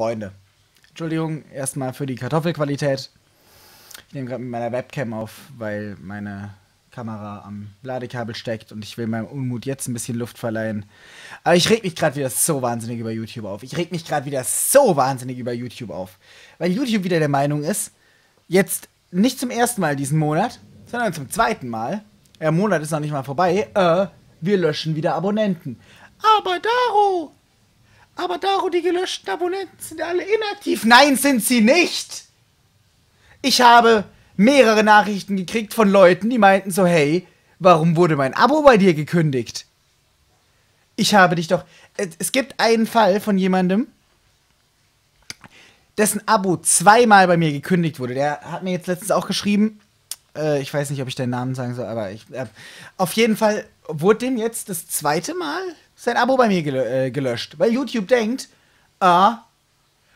Freunde. Entschuldigung erstmal für die Kartoffelqualität. Ich nehme gerade mit meiner Webcam auf, weil meine Kamera am Ladekabel steckt und ich will meinem Unmut jetzt ein bisschen Luft verleihen. Aber ich reg mich gerade wieder so wahnsinnig über YouTube auf. Ich reg mich gerade wieder so wahnsinnig über YouTube auf. Weil YouTube wieder der Meinung ist, jetzt nicht zum ersten Mal diesen Monat, sondern zum zweiten Mal, der Monat ist noch nicht mal vorbei, äh, wir löschen wieder Abonnenten. Aber Daro, aber Daro, die gelöschten Abonnenten sind alle inaktiv. Nein, sind sie nicht! Ich habe mehrere Nachrichten gekriegt von Leuten, die meinten so, hey, warum wurde mein Abo bei dir gekündigt? Ich habe dich doch. Es gibt einen Fall von jemandem, dessen Abo zweimal bei mir gekündigt wurde. Der hat mir jetzt letztens auch geschrieben. Äh, ich weiß nicht, ob ich deinen Namen sagen soll, aber ich. Äh, auf jeden Fall wurde dem jetzt das zweite Mal sein Abo bei mir äh, gelöscht. Weil YouTube denkt, ah,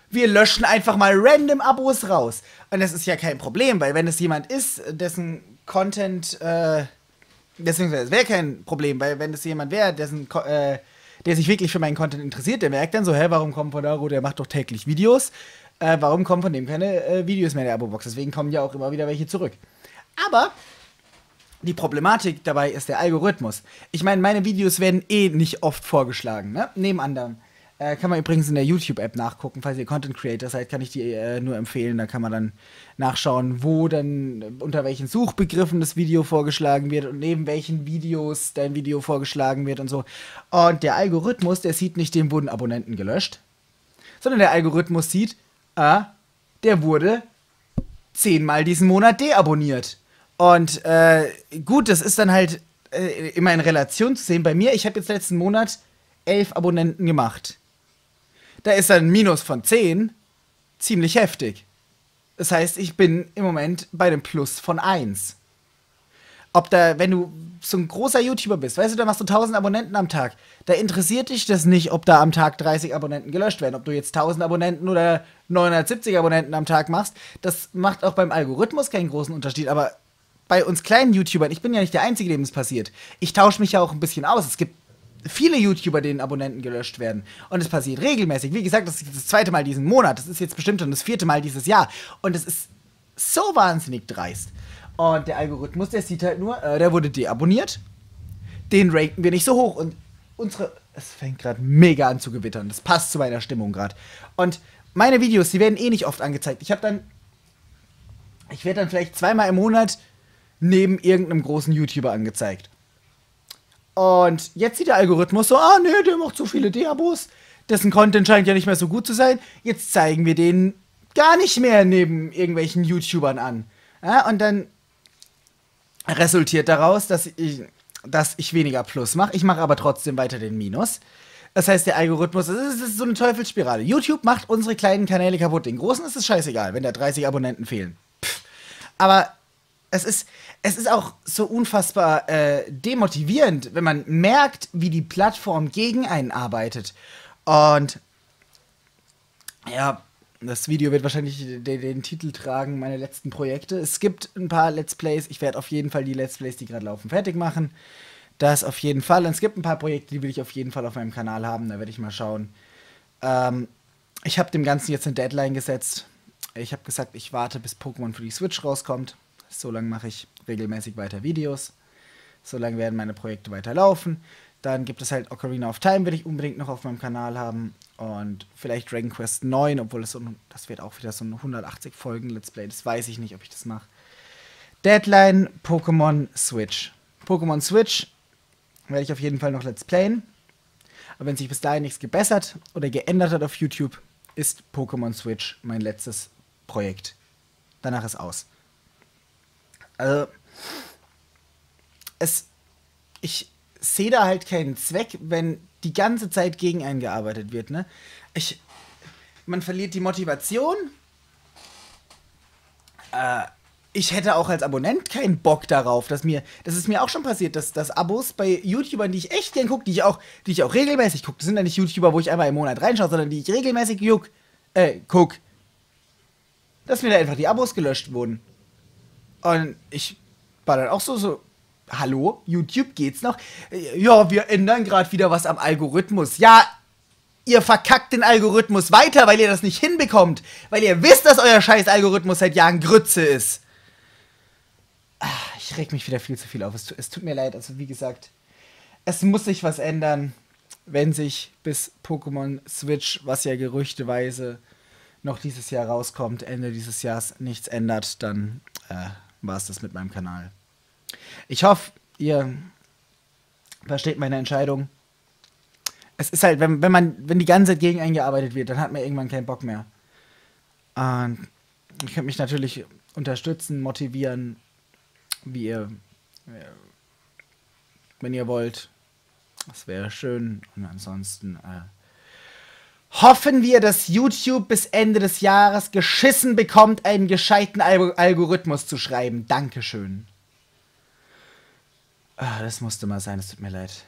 wir löschen einfach mal random Abos raus. Und das ist ja kein Problem, weil wenn es jemand ist, dessen Content, äh, deswegen wäre kein Problem, weil wenn es jemand wäre, dessen, äh, der sich wirklich für meinen Content interessiert, der merkt dann so, hä, warum kommt von Daro, der macht doch täglich Videos, äh, warum kommen von dem keine äh, Videos mehr in der Abo-Box? Deswegen kommen ja auch immer wieder welche zurück. Aber die Problematik dabei ist der Algorithmus. Ich meine, meine Videos werden eh nicht oft vorgeschlagen, ne? Neben anderem. Äh, kann man übrigens in der YouTube-App nachgucken, falls ihr Content Creator seid, kann ich die äh, nur empfehlen. Da kann man dann nachschauen, wo dann, äh, unter welchen Suchbegriffen das Video vorgeschlagen wird und neben welchen Videos dein Video vorgeschlagen wird und so. Und der Algorithmus, der sieht nicht, dem wurden Abonnenten gelöscht, sondern der Algorithmus sieht, ah, der wurde zehnmal diesen Monat deabonniert. Und äh, gut, das ist dann halt äh, immer in Relation zu sehen. Bei mir, ich habe jetzt letzten Monat elf Abonnenten gemacht da ist ein Minus von 10 ziemlich heftig. Das heißt, ich bin im Moment bei dem Plus von 1. Ob da, wenn du so ein großer YouTuber bist, weißt du, da machst du 1000 Abonnenten am Tag, da interessiert dich das nicht, ob da am Tag 30 Abonnenten gelöscht werden. Ob du jetzt 1000 Abonnenten oder 970 Abonnenten am Tag machst, das macht auch beim Algorithmus keinen großen Unterschied. Aber bei uns kleinen YouTubern, ich bin ja nicht der Einzige, dem es passiert. Ich tausche mich ja auch ein bisschen aus. Es gibt viele YouTuber, denen Abonnenten gelöscht werden. Und es passiert regelmäßig. Wie gesagt, das ist das zweite Mal diesen Monat. Das ist jetzt bestimmt schon das vierte Mal dieses Jahr. Und es ist so wahnsinnig dreist. Und der Algorithmus, der sieht halt nur, äh, der wurde deabonniert. Den ranken wir nicht so hoch. Und unsere. Es fängt gerade mega an zu gewittern. Das passt zu meiner Stimmung gerade. Und meine Videos, die werden eh nicht oft angezeigt. Ich habe dann. Ich werde dann vielleicht zweimal im Monat neben irgendeinem großen YouTuber angezeigt. Und jetzt sieht der Algorithmus so, ah, nee, der macht so viele Deabos. Dessen Content scheint ja nicht mehr so gut zu sein. Jetzt zeigen wir den gar nicht mehr neben irgendwelchen YouTubern an. Ja, und dann resultiert daraus, dass ich, dass ich weniger Plus mache. Ich mache aber trotzdem weiter den Minus. Das heißt, der Algorithmus, das ist, ist so eine Teufelsspirale. YouTube macht unsere kleinen Kanäle kaputt. Den großen ist es scheißegal, wenn da 30 Abonnenten fehlen. Pff. Aber es ist, es ist auch so unfassbar äh, demotivierend, wenn man merkt, wie die Plattform gegen einen arbeitet. Und ja, das Video wird wahrscheinlich den, den, Titel tragen, meine letzten Projekte. Es gibt ein paar Let's Plays. Ich werde auf jeden Fall die Let's Plays, die gerade laufen, fertig machen. Das auf jeden Fall. Und es gibt ein paar Projekte, die will ich auf jeden Fall auf meinem Kanal haben. Da werde ich mal schauen. Ähm, ich habe dem Ganzen jetzt eine Deadline gesetzt. Ich habe gesagt, ich warte, bis Pokémon für die Switch rauskommt. So lange mache ich regelmäßig weiter Videos. So lange werden meine Projekte weiterlaufen. Dann gibt es halt Ocarina of Time, will ich unbedingt noch auf meinem Kanal haben. Und vielleicht Dragon Quest 9, obwohl es so, das wird auch wieder so ein 180 Folgen Let's Play. Das weiß ich nicht, ob ich das mache. Deadline Pokémon Switch. Pokémon Switch werde ich auf jeden Fall noch Let's Playen. Aber wenn sich bis dahin nichts gebessert oder geändert hat auf YouTube, ist Pokémon Switch mein letztes Projekt. Danach ist aus. Also, es, ich sehe da halt keinen Zweck, wenn die ganze Zeit gegen einen gearbeitet wird, ne? Ich, man verliert die Motivation. Äh, ich hätte auch als Abonnent keinen Bock darauf, dass mir, das ist mir auch schon passiert, dass, dass Abos bei YouTubern, die ich echt gern gucke, die ich auch, die ich auch regelmäßig gucke, das sind ja nicht YouTuber, wo ich einmal im Monat reinschaue, sondern die ich regelmäßig juck, äh, guck, dass mir da einfach die Abos gelöscht wurden. Und ich war dann auch so, so, hallo, YouTube geht's noch? Ja, wir ändern gerade wieder was am Algorithmus. Ja, ihr verkackt den Algorithmus weiter, weil ihr das nicht hinbekommt. Weil ihr wisst, dass euer scheiß Algorithmus seit Jahren Grütze ist. Ah, ich reg mich wieder viel zu viel auf. Es, es tut mir leid. Also, wie gesagt, es muss sich was ändern. Wenn sich bis Pokémon Switch, was ja gerüchteweise noch dieses Jahr rauskommt, Ende dieses Jahres nichts ändert, dann äh, war es das mit meinem Kanal. Ich hoffe, ihr versteht meine Entscheidung. Es ist halt, wenn, wenn man, wenn die ganze Zeit gegen einen gearbeitet wird, dann hat man irgendwann keinen Bock mehr. Und ihr könnt mich natürlich unterstützen, motivieren, wie ihr, wenn ihr wollt. Das wäre schön. Und ansonsten äh, hoffen wir, dass YouTube bis Ende des Jahres geschissen bekommt, einen gescheiten Al Algorithmus zu schreiben. Dankeschön. Ah, das musste mal sein, es tut mir leid.